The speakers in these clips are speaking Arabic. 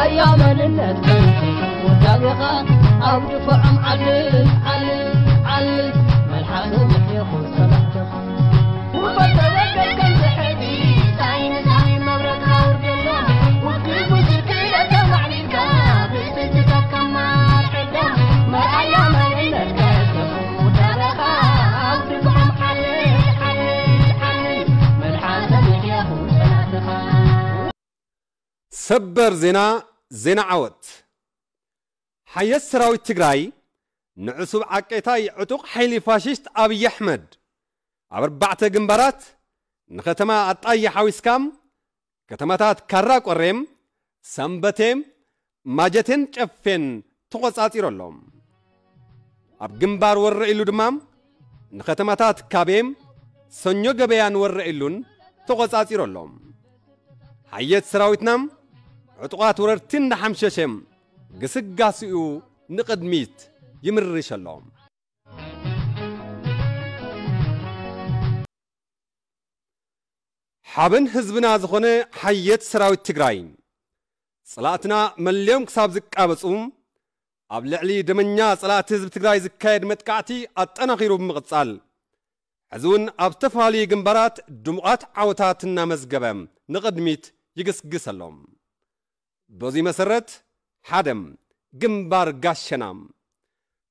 መርኣያ መንነት ወዳቤኻ ኣብ ድፍዖም ዓልል ዓልል ዓልል መልሓስ ምሕየኹን ሰላምትኻ ውበት ተበገድ ከም ዝሕዚ ሳይንሳዊ መብረቕካ ውድሎም ውግቡ ስልክለተ ማዕቢልካ ብስርትታት ከማር ዕዶም መርኣያ መንነት ወዳቤኻ ኣብ ድፍዖም ዓልል ዓልል ዓልል መልሓስ ምሕየኹን ሰላምትኻ ሰበር ዜና ዜና ዓወት ሓየት ሰራዊት ትግራይ ንዕሱብ ዓቀይታይ ዕጡቕ ሓይሊ ፋሽስት ኣብዪ ኣሕመድ ኣብ ኣርባዕተ ግንባራት ንኸተማ ኣጣየ ሓዊስካም ከተማታት ካራ ቆሬም ሰንበቴም ማጀቴን ጨፌን ተቖጻጺሩ ኣሎም ኣብ ግንባር ወረኢሉ ድማ ንኸተማታት ካቤም ሰኞ ገበያን ወረኢሉን ተቖጻጺሩ ኣሎም ሓየት ሰራዊትናም ዕጡቓት ወረርቲ እንዳሓምሸሸም ግስጋሲኡ ንቕድሚት ይምርሽ ኣሎም ሓበን ህዝብና ዝኾነ ሓየት ሰራዊት ትግራይ ጸላእትና መለዮም ክሳብ ዝቃበጹ ኣብ ልዕሊ ደመኛ ጸላእቲ ህዝቢ ትግራይ ዝካየድ መጥቃዕቲ ኣጠናኺሩ ብምቕጻል ሕዚ እውን ኣብ ዝተፈላለዩ ግንባራት ድሙቓት ዓወታት እናመዝገበ ንቕድሚት ይግስግስ ኣሎም በዙይ መሰረት ሓደም ግንባር ጋሸና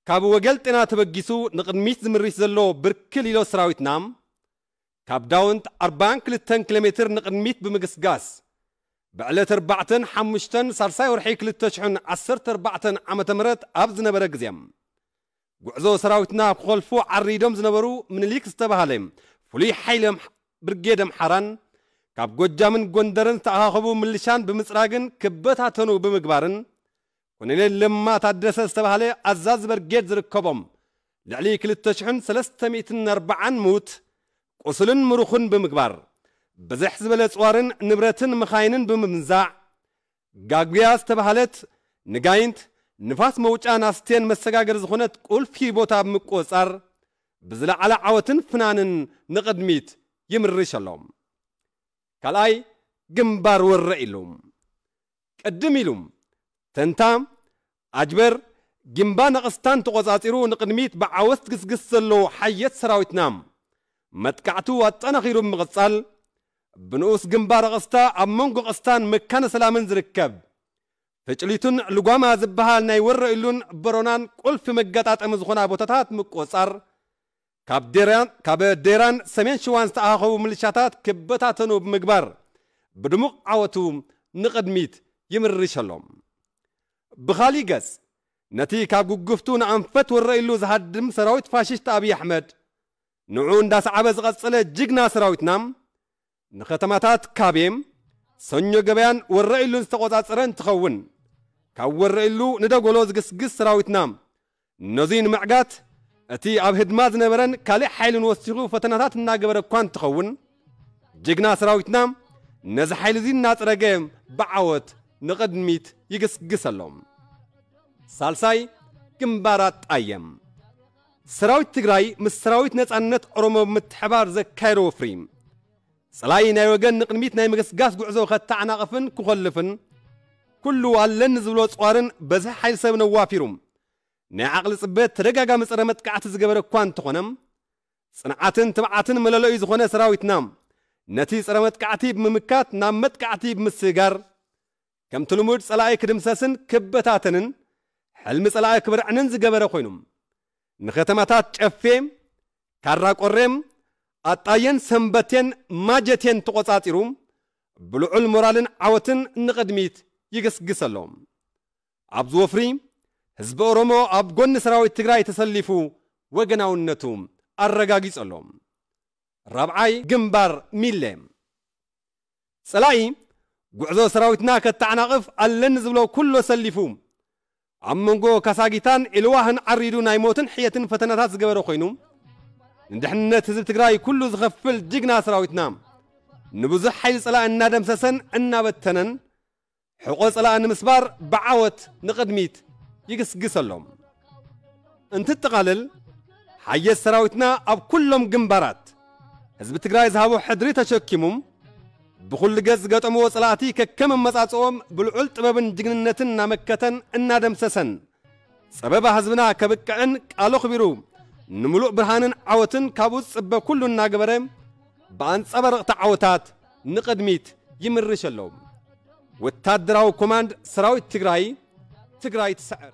ካብ ወገል ጤና ተበጊሱ ንቕድሚት ዝምሪት ዘሎ ብርክል ኢሎ ሰራዊትና ካብ ዳውንት 42 ኪሎ ሜትር ንቕድሚት ብምግስጋስ ብዕለት 4 5 ሳልሳይ ወርሒ 2014 ዓ ም ኣብ ዝነበረ ግዜ ጉዕዞ ሰራዊትና ክኸልፉ ዓሪዶም ዝነበሩ ምኒልክ ዝተባሃለ ፍሉይ ሓይሊ ብርጌድ ኣምሓራን ካብ ጎጃምን ጎንደርን ዝተኣኻኸቡ ምልሻን ብምፅራግን ክበታተኑ ብምግባርን ኮሎኔል ለማ ታደሰ ዝተባሃለ ኣዛዝ በርጌድ ዝርከቦም ልዕሊ 2340 ሙት ቁስልን ምሩኽን ብምግባር ብዝሕ ዝበለ ጽዋርን ንብረትን መኻይንን ብምምዛዕ ጋግያ ዝተባሃለት ንጋይንት ንፋስ መውጫ ናስቴን መሰጋገር ዝኾነት ቁልፊ ቦታ ብምቆጻር ብዝለዓለ ዓወትን ፍናንን ንቕድሚት ይምርሽ ኣሎም ካልኣይ ግንባር ወረ ኢሉ ቅድም ኢሉ ተንታ ኣጅበር ግንባ ነቐስታን ተቖጻጺሩ ንቕድሚት ብዓወት ግስግስ ዘለዎ ሓየት ሰራዊትና መጥቃዕቱ ኣጠናኺሩ ብምቕጻል ብንኡስ ግንባር ቐስታ ኣብ መንጎ ቐስታን መካነ ሰላምን ዝርከብ ፍጭሊቱን ልጓማ ዝበሃል ናይ ወረኢሉን በሮናን ቁልፊ መገጣጠሚ ዝኾና ቦታታት ምቆጻር ካብ ዴራን ሰሜን ሽዋን ዝተኣኸቡ ምልሻታት ክበታተኑ ብምግባር ብድሙቕ ዓወቱ ንቕድሚት ይምርሽ ኣሎም ብኻሊእ ገጽ ነቲ ካብ ጉግፍቱ ንኣንፈት ወረኢሉ ዝሃድም ሰራዊት ፋሽስት ኣብዪ ኣሕመድ ንዑ እንዳሰዓበ ዝቐጸለ ጅግና ሰራዊትና ንኸተማታት ካቤም ሰኞ ገበያን ወረኢሉን ዝተቖጻጸረ እንትኸውን ካብ ወረኢሉ ንደጎሎ ዝግስግስ ሰራዊትና ነዙይ ንምዕጋት እቲ ኣብ ህድማ ዝነበረን ካልእ ሓይልን ወሲኹ ፈተናታት እናገበረ እኳ እንትኸውን ጅግና ሰራዊትና ነዚ ሓይሊ እዚ እናፅረገ ብዓወት ንቕድሚት ይግስግስ ኣሎም ሳልሳይ ግንባራት ጣየም ሰራዊት ትግራይ ምስ ሰራዊት ነፃነት ኦሮሞ ብምትሕባር ዘካየዶ ወፍሪ ጸላይ ናይ ወገን ንቕድሚት ናይ ምግስጋስ ጉዕዞ ከተዓናቕፍን ክኸልፍን ኩሉ ኣለኒ ዝብሎ ጽዋርን በዝሒ ሓይሊ ሰብ ነዋፊሩ ናይ ዓቕሊ ጽበት ተደጋጋሚ ፀረ መጥቃዕቲ ዝገበረ እኳ እንተኾነ ጽንዓትን ትብዓትን መለለዩ ዝኾነ ሰራዊትና ነቲ ፀረ መጥቃዕቲ ብምምካት ናብ መጥቃዕቲ ብምስጋር ከምቲ ልሙድ ጸላኢ ክድምሰስን ክበታተንን ሕልሚ ጸላኢ ክብርዕንን ዝገበረ ኮይኑ ንኸተማታት ጨፌ ካራቆሬም ኣጣየን ሰንበቴን ማጀቴን ተቖጻጺሩ ብልዑል ሞራልን ዓወትን ንቕድሚት ይግስግስ ኣሎ ኣብዚ ወፍሪ ህዝቢ ኦሮሞ ኣብ ጎኒ ሰራዊት ትግራይ ተሰሊፉ ወገናውነቱ ኣረጋጊጹ ኣሎ ራብዓይ ግንባር ሚሌ ጸላኢ ጉዕዞ ሰራዊትና ከተዓናቕፍ ኣለኒ ዝብሎ ኩሎ ሰሊፉ ኣብ መንጎ ካሳጊታን ኢልዋህን ዓሪዱ ናይ ሞትን ሕየትን ፈተናታት ዝገበረ ኮይኑ ንድሕንነት ህዝቢ ትግራይ ኩሉ ዝኸፍል ጅግና ሰራዊትና ንብዙሕ ሓይሊ ጸላእ እናደምሰሰን እናበተነን ሕቆ ጸላእ ንምስባር ብዓወት ንቕድሚት يقسقس لهم. انت تقلل حي سراوتنا أب كلهم جنبرات حزب تقراي زهابو حدري تشكيمم بكل جز قطمو صلاتي ككم مصاصوم. بلعل طببن جننتنا مكتن إنا دمسسن. سبب حزبنا كبكعن قالو خبيرو نملوء برهانن عوتن كابو صب كلنا جبرم بأن صبرق تعوتات نقدميت. يمرش اللوم وتادراو كوماند سراوت تقراي. تقرا يتسعر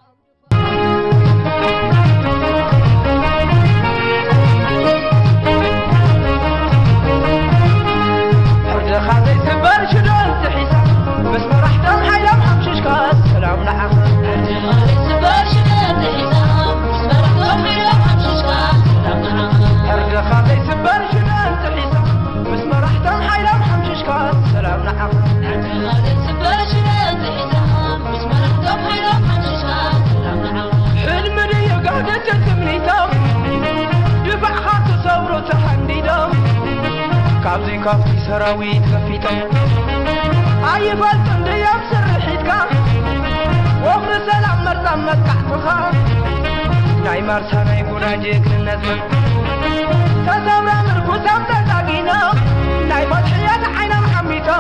عبزيكا في سراويت كفيتين اي فالتن ديا بسر حيتكا وفر سلام مرتا متكعتخا ناي مارسا ناي قناجيك للنزل تسامرا مركوسام تاقينا ناي مضحيات تحينا محميتا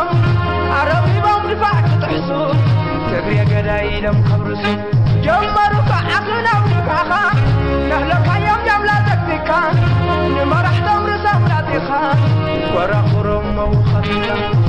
عربي بام رفاعك تحسو تغريا قدائي لم كبرسو ورا خرم وخطة